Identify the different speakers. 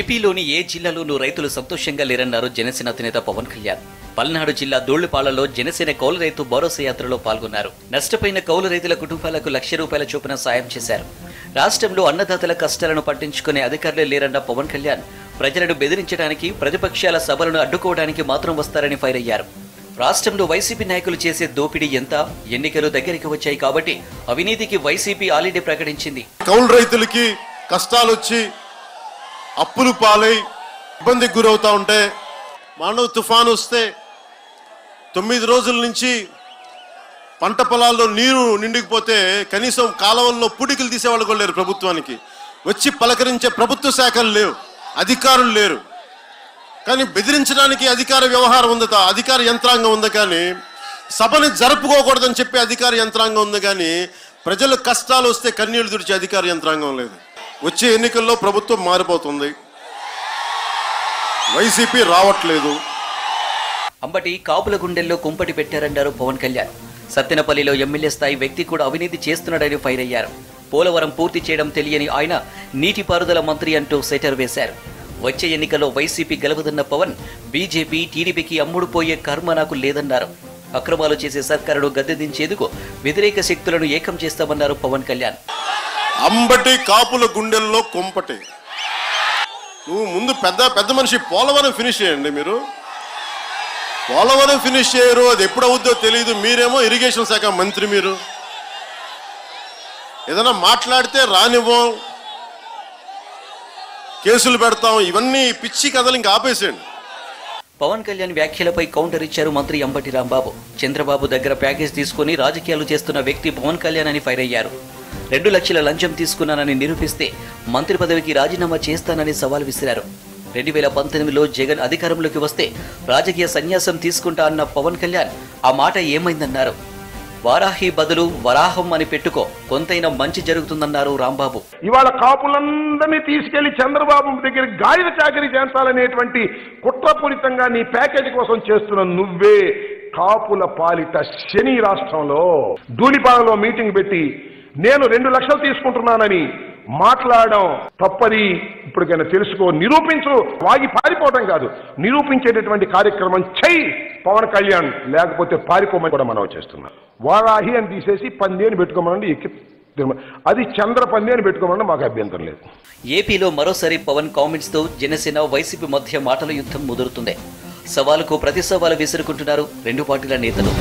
Speaker 1: ఏపీలోని ఏ జిల్లాలోనూ రైతులు సంతోషంగా లేరన్నారు జనసేన అధినేత పవన్ కళ్యాణ్. పల్నాడు జిల్లా దోళ్ళుపాలలో జనసేన కౌలు రైతు భరోసా యాత్రలో పాల్గొన్నారు. నష్టపోయిన కౌలు రైతుల కుటుంబాలకు లక్ష రూపాయల చొప్పున సాయం చేశారు. రాష్ట్రంలో అన్నదాతల కష్టాలను పట్టించుకునే అధికారులే లేరన్న పవన్ కళ్యాణ్ ప్రజలను బెదిరించడానికి ప్రతిపక్షాల సభలను అడ్డుకోవడానికి మాత్రం వస్తారని ఫైర్ అయ్యారు. రాష్ట్రంలో వైసీపీ నాయకులు చేసే దోపిడీ ఎంత? ఎన్నికలు దగ్గరికి వచ్చాయి కాబట్టి అవినీతికి వైసీపీ ఆల్రెడీ ప్రకటించింది.
Speaker 2: కౌలు రైతులకి కష్టాలు వచ్చి అప్పులు పాలై ఇబ్బందికి గురవుతూ ఉంటే మానవ తుఫాను వస్తే తొమ్మిది రోజుల నుంచి పంట పొలాల్లో నీరు నిండిపోతే కనీసం కాలువల్లో పుడికలు తీసేవాళ్ళు కూడా లేరు ప్రభుత్వానికి. వచ్చి పలకరించే ప్రభుత్వ శాఖలు లేవు అధికారులు లేరు. కానీ బెదిరించడానికి అధికార వ్యవహారం ఉందట అధికార యంత్రాంగం ఉంది కానీ సభని జరుపుకోకూడదని చెప్పి అధికార యంత్రాంగం ఉంది కానీ ప్రజలు కష్టాలు వస్తే కన్నీళ్ళు తుడిచే అధికార యంత్రాంగం లేదు. వచ్చే ఎన్నికల్లో ప్రభుత్వం మారిపోతుంది. వైసీపీ రావట్లేదు.
Speaker 1: అంబటి కాపుల గుండెల్లో కుంపటి పెట్టారన్నారు పవన్ కళ్యాణ్. సత్తెనపల్లిలో ఎమ్మెల్యే స్థాయి వ్యక్తి కూడా అవినీతి చేస్తున్నాడని ఫైర్ అయ్యారు. పోలవరం పూర్తి చేయడం తెలియని ఆయన నీటిపారుదల మంత్రి అంటూ సెటర్ వేశారు. వచ్చే ఎన్నికల్లో వైసీపీ గెలవదన్న పవన్ బీజేపీ టీడీపీకి అమ్ముడుపోయే కర్మ నాకు లేదన్నారు. అక్రమాలు చేసే సర్కారును గద్దెదించేందుకు వ్యతిరేక శక్తులను ఏకం చేస్తామన్నారు పవన్ కళ్యాణ్.
Speaker 2: అంబటి కాపుల గుండెల్లో కొంపటి. నువ్వు ముందు పెద్ద పెద్ద మనిషి పోలవరం ఫినిష్ చేయండి మీరు. పోలవరం ఫినిష్ చేయరు అది ఎప్పుడు అవుద్దో తెలియదు మీరేమో ఇరిగేషన్ శాఖ మంత్రి మీరు. ఏదైనా మాట్లాడితే రానివ్వం. కేసులు పెడతాం ఇవన్నీ పిచ్చి కథలు ఇంకా ఆపేసేయండి.
Speaker 1: పవన్ కళ్యాణ్ వ్యాఖ్యలపై కౌంటర్ ఇచ్చారు మంత్రి అంబటి రాంబాబు. చంద్రబాబు దగ్గర ప్యాకేజ్ తీసుకుని రాజకీయాలు చేస్తున్న వ్యక్తి పవన్ కళ్యాణ్ అని ఫైర్ అయ్యారు. రెండు లక్షల లంచం తీసుకున్నానని నిరూపిస్తే మంత్రి పదవికి రాజీనామా చేస్తానని సవాల్ విసిరారు. రెండు వేల పంతొమ్మిదిలో జగన్ అధికారంలోకి వస్తే రాజకీయ సన్యాసం తీసుకుంటా అన్న పవన్ కళ్యాణ్ ఆ మాట ఏమైందన్నారు. వారాహి బదులు వరాహం అని పెట్టుకో కొంతైనా మంచి జరుగుతుందన్నారు రాంబాబు.
Speaker 3: ఇవాళ కాపులందరినీ తీసుకెళ్ళి చంద్రబాబు దగ్గర గాడిద చాకరీ చేస్తాలనేటువంటి కుట్రపూరితంగా నీ ప్యాకేజీ కోసం చేస్తున్న నువ్వే కాపుల పాలిత శని రాష్ట్రంలో ధూళిపాలలో మీటింగ్ పెట్టి నేను రెండు లక్షలు తీసుకుంటున్నానని మాట్లాడడం తప్పది. ఇప్పటికైనా తెలుసుకో నిరూపించు. వాగి పారిపోవడం కాదు. నిరూపించేటటువంటి కార్యక్రమం చెయ్యి. పవన్ కళ్యాణ్ లేకపోతే పారిపోమని కూడా మనం చేస్తున్నాం వారాహి అని తీసేసి పందేని పెట్టుకోమనండి ఎక్కి అది చంద్ర పందేని పెట్టుకోమని మాకు అభ్యంతరం లేదు.
Speaker 1: ఏపీలో మరోసారి పవన్ కామెంట్స్తో జనసేన వైసీపీ మధ్య మాటల యుద్ధం ముదురుతుంది. సవాలుకు ప్రతి సవాలు విసురుకుంటున్నారు రెండు పార్టీల నేతలు.